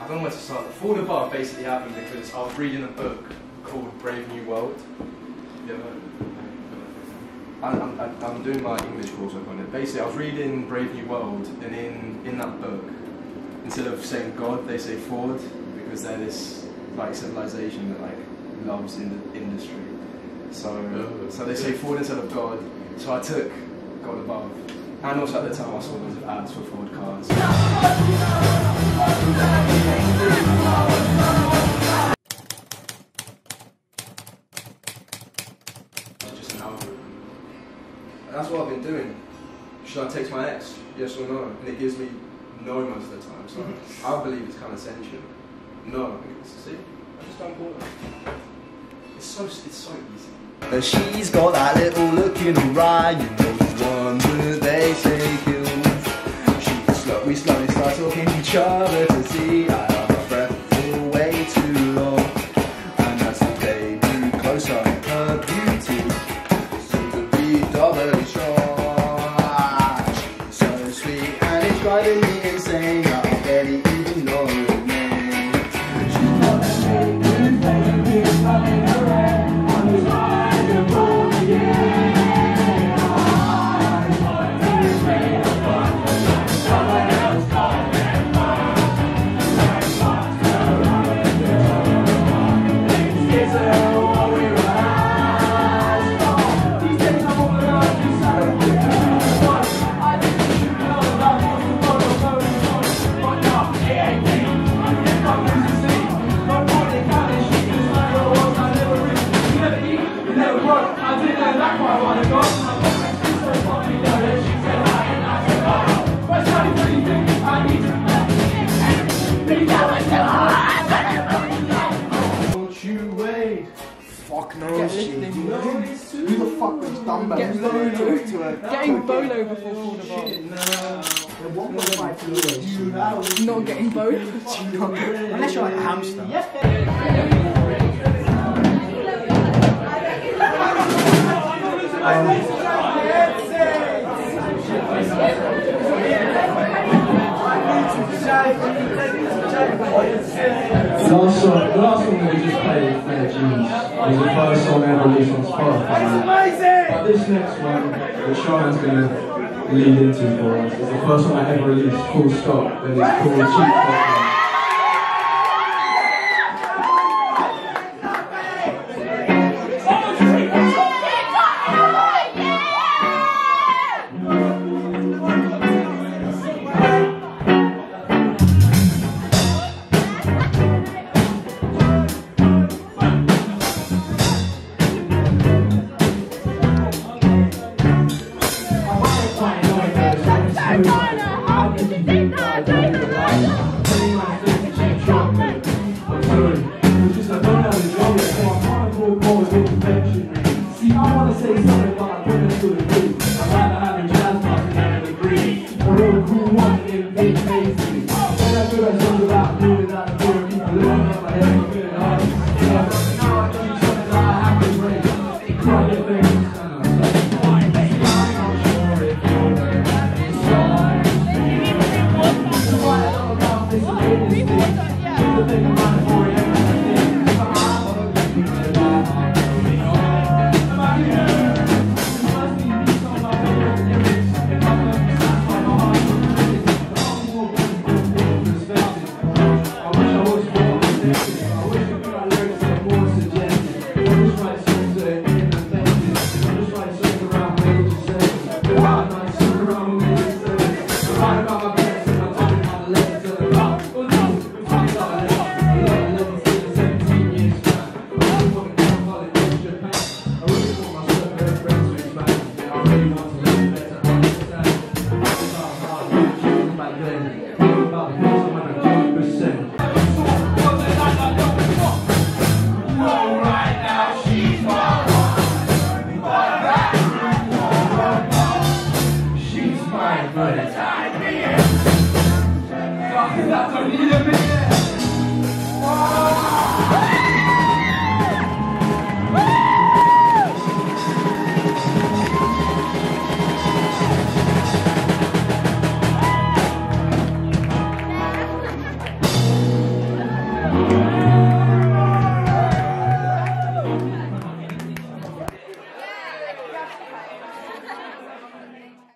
I don't know where to start. The Ford Above basically happened because I was reading a book called Brave New World. You ever? I'm, I'm, I'm doing my English course up on it. Basically, I was reading Brave New World, and in, in that book, instead of saying God, they say Ford because they're this like civilization that like loves in the industry. So, Oh, so they say Ford instead of God. So I took God above. And also at the time I saw loads of ads for Ford cars. What I've been doing. Should I text my ex? Yes or no? And it gives me no most of the time. So mm-hmm. I believe it's kind of sentient. No. See? I just don't bother. It's so, it's so easy. And she's got that little look in her eye, you know the one that they say kills. She slow, we slowly start talking to each other to see I driving me insane. Who the fuck was dumbbells? Get to bolo. a- to a- Getting bolo before Ford Above. They're 1.5 kilos. Not getting bolo. Unless you're like a hamster. Last song, the last song that we just played, Fair G's, was the first song ever released on Spotify. But this next one, that Sean's gonna lead into for us, is the first one I ever released, full stop, and it's called Cheap Fucking. Need a man.